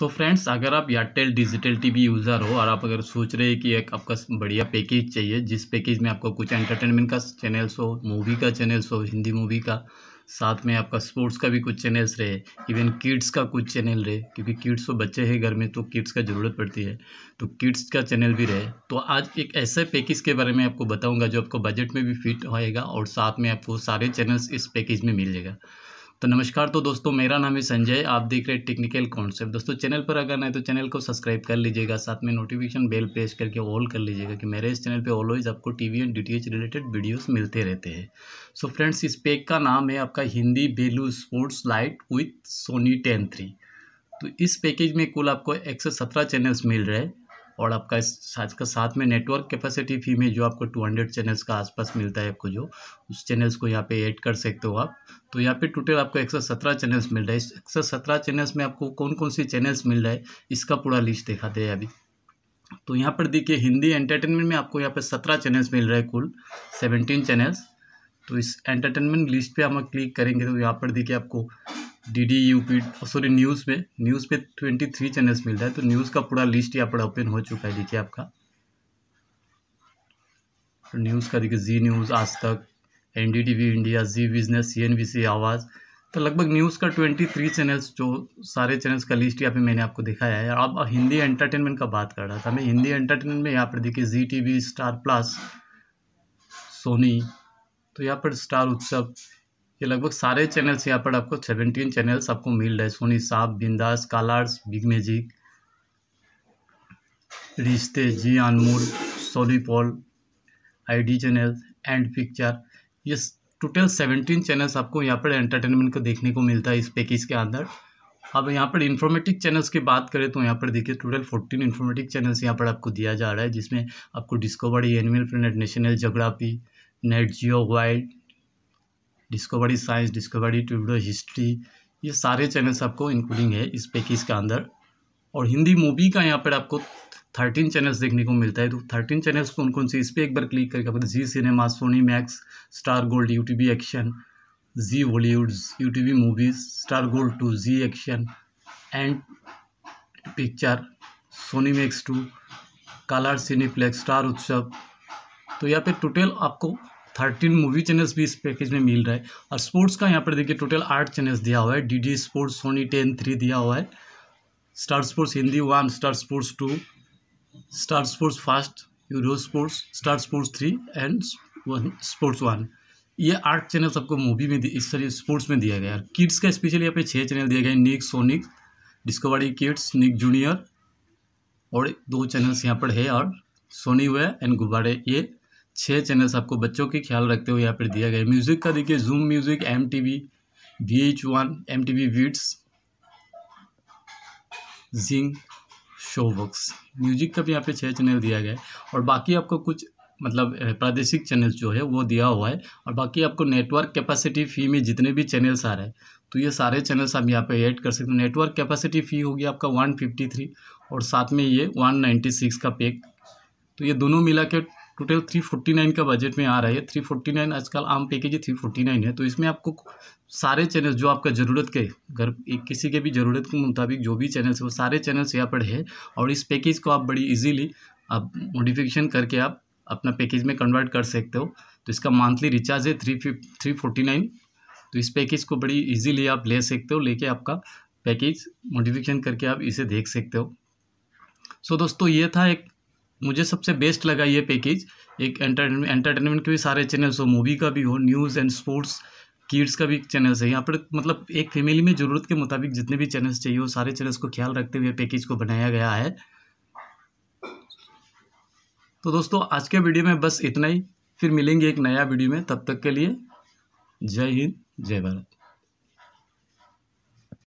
सो so friends अगर आप Airtel digital TV user हो और आप अगर सोच रहे हैं कि एक आपका बढ़िया पैकेज चाहिए, जिस पैकेज में आपको कुछ एंटरटेनमेंट का चैनल्स हो मूवी का चैनल्स हो, हिंदी मूवी का, साथ में आपका स्पोर्ट्स का भी कुछ चैनल्स रहे इवन किड्स का कुछ चैनल रहे, क्योंकि किड्स तो बच्चे हैं घर में तो किड्स का ज़रूरत पड़ती है तो किड्स का चैनल भी रहे। तो आज एक ऐसे पैकेज के बारे में आपको बताऊँगा जो आपको बजट में भी फिट होएगा और साथ में आपको सारे चैनल्स इस पैकेज में मिल जाएगा। तो नमस्कार तो दोस्तों, मेरा नाम है संजय, आप देख रहे हैं टेक्निकल कॉन्सेप्ट दोस्तों, चैनल पर अगर नहीं तो चैनल को सब्सक्राइब कर लीजिएगा, साथ में नोटिफिकेशन बेल प्रेस करके ऑल कर लीजिएगा कि मेरे इस चैनल पे ऑलवेज आपको TV and DTH related videos मिलते रहते हैं। सो फ्रेंड्स इस पैक का नाम है आपका Hindi value sports lite with Sony ten three तो इस पैकेज में कुल आपको एक सौ सत्रह चैनल्स मिल रहे हैं। और आपका इस आज का साथ में नेटवर्क कैपेसिटी फ़ी में जो आपको टू हंड्रेड चैनल्स का आसपास मिलता है आपको जो, उस चैनल्स को यहाँ पे ऐड कर सकते हो आप। तो यहाँ पे टोटल आपको एक सौ सत्रह चैनल्स मिल रहा है। इस एक सौ सत्रह चैनल्स में आपको कौन कौन सी चैनल्स मिल रहा है, इसका पूरा लिस्ट दिखाते हैं अभी। तो यहाँ पर देखिए, हिंदी एंटरटेनमेंट में आपको यहाँ पर सत्रह चैनल्स मिल रहा है कुल सेवनटीन चैनल्स तो इस एंटरटेनमेंट लिस्ट पे हम क्लिक करेंगे तो यहाँ पर देखिए आपको D D U P sorry news पे न्यूज़ पे ट्वेंटी थ्री चैनल्स मिल रहा है तो न्यूज़ का पूरा लिस्ट यहाँ पर ओपन हो चुका है, देखिए आपका। तो न्यूज़ का देखिए Zee News Aaj Tak N D T V India Zee Business C N B C Awaaz. तो लगभग न्यूज़ का ट्वेंटी थ्री चैनल्स जो सारे चैनल्स का लिस्ट यहाँ पे मैंने आपको दिखाया है। अब हिंदी एंटरटेनमेंट का बात कर रहा था मैं, हिंदी एंटरटेनमेंट में यहाँ पर देखिए Zee T V Star Plus Sony तो यहाँ पर स्टार उत्सव ये लगभग सारे चैनल्स यहाँ पर आपको सेवेंटीन चैनल्स आपको मिल रहे हैं। सोनी साहब, बिंदास, Colors, big magic Rishtey Zee, Anmol, Sony Pal I D channel and picture ये टोटल सेवेंटीन चैनल्स आपको यहाँ पर एंटरटेनमेंट को देखने को मिलता है इस पैकेज के अंदर। अब यहाँ पर इन्फॉर्मेटिक चैनल्स की बात करें तो यहाँ पर देखिए टोटल फोर्टीन इन्फॉर्मेटिक चैनल्स यहाँ पर आपको दिया जा रहा है, जिसमें आपको Discovery Animal Planet National Geography Nat Geo Wild Discovery Science Discovery Turbo History ये सारे चैनल्स आपको इंक्लूडिंग है इस पैकेज के अंदर। और हिंदी मूवी का यहाँ पर आपको थर्टीन चैनल्स देखने को मिलता है। तो थर्टीन चैनल्स कौन कौन से इस पर एक बार क्लिक करके आपको Zee Cinema Sony Max Star Gold U T Action Zee Bollywood U T Movies Star Gold two Zee Action and Picture Sony Max two Colors Cineplex Star Utsav तो यहाँ पे टोटल आपको थर्टीन मूवी चैनल्स भी इस package में मिल रहा है। और स्पोर्ट्स का यहाँ पर देखिए टोटल आठ चैनल्स दिया हुआ है। D sports Sony ten three दिया हुआ है। Star Sports Hindi one Star Sports two Star Sports fast Euro Sports Star Sports three and one sports one ये आठ चैनल्स आपको मूवी में इस तरह स्पोर्ट्स में दिया गया है। किड्स का स्पेशली यहाँ पे छः चैनल दिए गए Nick Sonic Discovery Kids Nick Junior और दो चैनल्स यहाँ पर है और सोनी वे एंड गुब्बारे ये छः चैनल्स आपको बच्चों के ख्याल रखते हुए यहाँ पर दिया गया म्यूज़िक का देखिए Zoom music M T V V H one M T V beats Zing Showbox music का भी यहाँ पे छः चैनल दिया गया है। और बाकी आपको कुछ मतलब प्रादेशिक चैनल जो है, वो दिया हुआ है। और बाकी आपको नेटवर्क कैपेसिटी फ़ी में जितने भी चैनल्स आ रहे हैं तो ये सारे चैनल्स आप यहाँ पे ऐड कर सकते हो। नेटवर्क कैपेसिटी फ़ी होगी आपका वन फिफ्टी थ्री और साथ में ये वन नाइन्टी सिक्स का पैक तो ये दोनों मिला के टोटल थ्री फोर्टी नाइन का बजट में आ रहा है। थ्री फोर्टी नाइन आजकल आम पैकेज थ्री फोर्टी नाइन है। तो इसमें आपको सारे चैनल जो आपका ज़रूरत के घर किसी के भी ज़रूरत के मुताबिक जो भी चैनल्स है वो सारे चैनल्स यहाँ पर है और इस पैकेज को आप बड़ी इजीली आप मॉडिफिकेशन करके आप अपना पैकेज में कन्वर्ट कर सकते हो। तो इसका मंथली रिचार्ज है थ्री थ्री फोर्टी नाइन। तो इस पैकेज को बड़ी इजीली आप ले सकते हो लेके आपका पैकेज मॉडिफिकेशन करके आप इसे देख सकते हो। सो so, दोस्तों ये था एक मुझे सबसे बेस्ट लगा ये पैकेज एक एंटरटेनमेंट के भी सारे चैनल्स हो मूवी का भी हो न्यूज़ एंड स्पोर्ट्स किड्स का भी चैनल्स है। यहाँ पर मतलब एक फैमिली में ज़रूरत के मुताबिक जितने भी चैनल्स चाहिए, वो सारे चैनल्स को ख्याल रखते हुए पैकेज को बनाया गया है। तो दोस्तों, आज के वीडियो में बस इतना ही। फिर मिलेंगे एक नया वीडियो में। तब तक के लिए जय हिंद, जय भारत।